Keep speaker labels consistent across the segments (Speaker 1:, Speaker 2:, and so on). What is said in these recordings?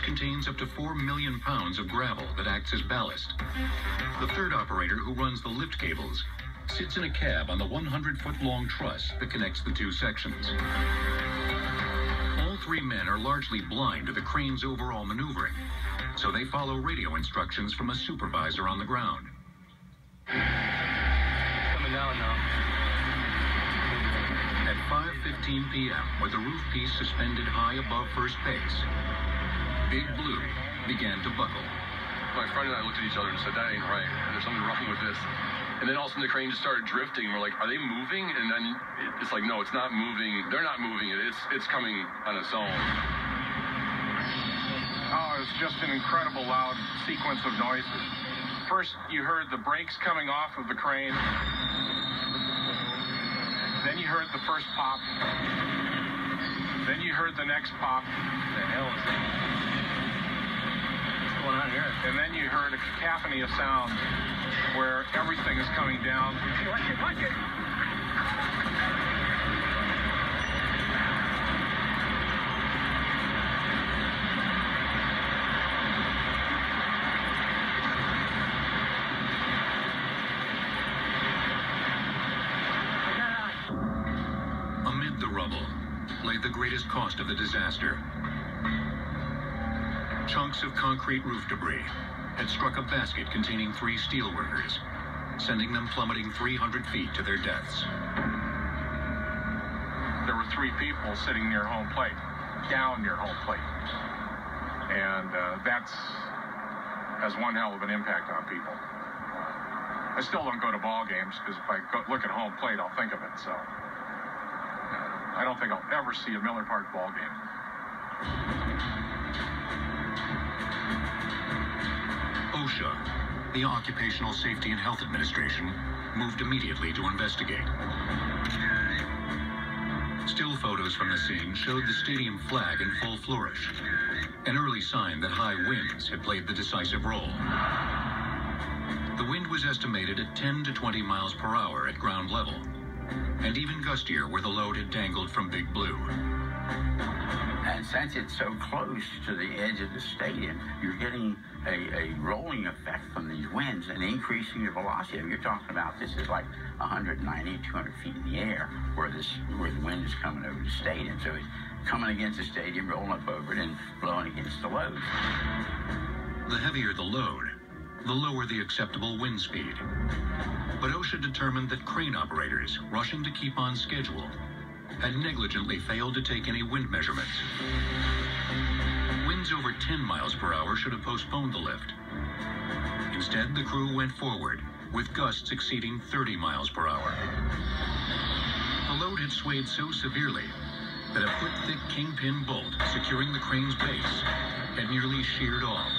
Speaker 1: which contains up to 4 million pounds of gravel that acts as ballast. The third operator, who runs the lift cables, sits in a cab on the 100-foot-long truss that connects the two sections. All three men are largely blind to the crane's overall maneuvering, so they follow radio instructions from a supervisor on the ground.
Speaker 2: Coming down now.
Speaker 1: At 5.15 p.m., with the roof piece suspended high above first base, Big Blue began to buckle.
Speaker 3: My friend and I looked at each other and said, that ain't right. There's something wrong with this. And then all of a sudden the crane just started drifting. We're like, are they moving? And then it's like, no, it's not moving. They're not moving it. It's it's coming on its own.
Speaker 4: Oh, it was just an incredible loud sequence of noises. First, you heard the brakes coming off of the crane. Then you heard the first pop. Then you heard the next pop.
Speaker 2: What the hell is that?
Speaker 4: And then you heard a cacophony of sound where everything is coming down.
Speaker 2: Watch it.
Speaker 1: Amid the rubble lay the greatest cost of the disaster. Chunks of concrete roof debris had struck a basket containing three steelworkers, sending them plummeting 300 feet to their deaths.
Speaker 4: There were three people sitting near home plate, down near home plate. And uh, that's has one hell of an impact on people. I still don't go to ball games because if I go, look at home plate, I'll think of it. So I don't think I'll ever see a Miller Park ball game.
Speaker 1: OSHA, the Occupational Safety and Health Administration, moved immediately to investigate. Still photos from the scene showed the stadium flag in full flourish, an early sign that high winds had played the decisive role. The wind was estimated at 10 to 20 miles per hour at ground level, and even gustier where the load had dangled from Big Blue.
Speaker 5: And since it's so close to the edge of the stadium, you're getting a, a rolling effect from these winds and increasing the velocity. You're talking about this is like 190, 200 feet in the air where this where the wind is coming over the stadium. So it's coming against the stadium, rolling up over it, and blowing against the load.
Speaker 1: The heavier the load, the lower the acceptable wind speed. But OSHA determined that crane operators, rushing to keep on schedule, had negligently failed to take any wind measurements. Winds over 10 miles per hour should have postponed the lift. Instead, the crew went forward, with gusts exceeding 30 miles per hour. The load had swayed so severely that a foot-thick kingpin bolt securing the crane's base had nearly sheared off,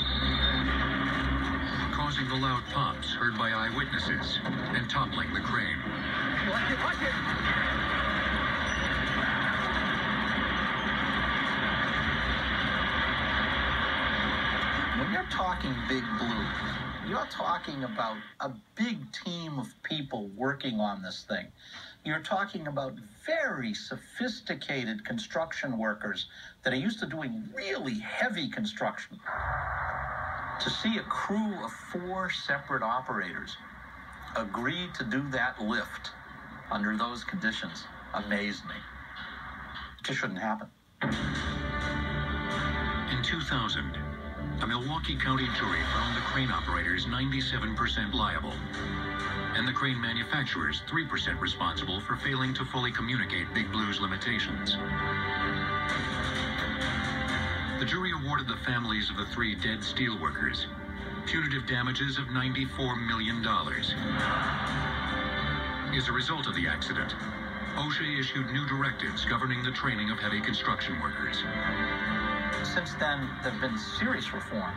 Speaker 1: causing the loud pops heard by eyewitnesses and toppling the crane.
Speaker 2: Watch it, watch it.
Speaker 6: Talking Big Blue, you're talking about a big team of people working on this thing. You're talking about very sophisticated construction workers that are used to doing really heavy construction. To see a crew of four separate operators agree to do that lift under those conditions amazed me. It just shouldn't happen.
Speaker 1: In 2000, a Milwaukee County jury found the crane operators 97% liable, and the crane manufacturers 3% responsible for failing to fully communicate Big Blue's limitations. The jury awarded the families of the three dead steelworkers punitive damages of $94 million. As a result of the accident, OSHA issued new directives governing the training of heavy construction workers.
Speaker 6: Since then, there have been serious reform.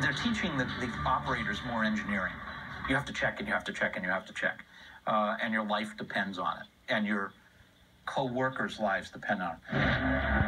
Speaker 6: They're teaching the, the operators more engineering. You have to check and you have to check and you have to check. Uh, and your life depends on it. And your co workers' lives depend on it.